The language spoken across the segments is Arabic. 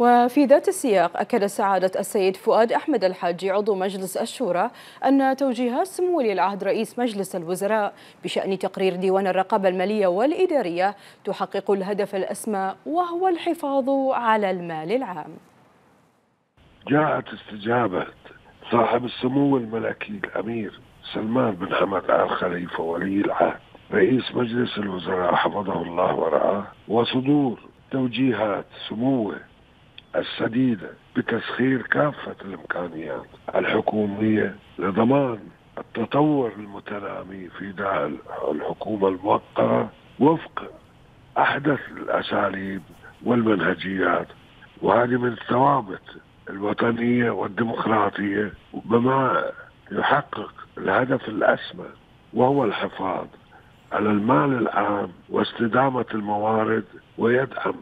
وفي ذات السياق أكد سعادة السيد فؤاد أحمد الحاجي عضو مجلس الشورى أن توجيهات سمو ولي العهد رئيس مجلس الوزراء بشأن تقرير ديوان الرقابة المالية والإدارية تحقق الهدف الأسمى وهو الحفاظ على المال العام. جاءت استجابة صاحب السمو الملكي الأمير سلمان بن حمد آل خليفة ولي العهد. رئيس مجلس الوزراء حفظه الله ورعاه وصدور توجيهات سموه السديدة بتسخير كافة الإمكانيات الحكومية لضمان التطور المتنامي في داخل الحكومة الموقرة وفق أحدث الأساليب والمنهجيات وهذه من الثوابت الوطنية والديمقراطية بما يحقق الهدف الأسمى وهو الحفاظ على المال العام واستدامة الموارد ويدعم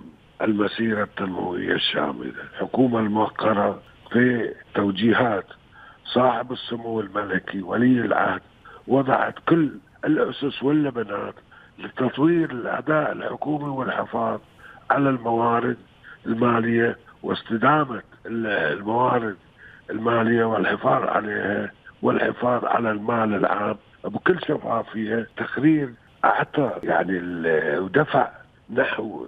المسيرة التنموية الشاملة. الحكومة الموقرة في توجيهات صاحب السمو الملكي ولي العهد وضعت كل الأسس واللبنات لتطوير الأداء الحكومي والحفاظ على الموارد المالية واستدامة الموارد المالية والحفاظ عليها والحفاظ على المال العام. بكل شفافية تقرير أعطى يعني ودفع نحو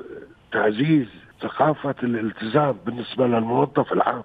تعزيز ثقافة الالتزام بالنسبة للموظف العام.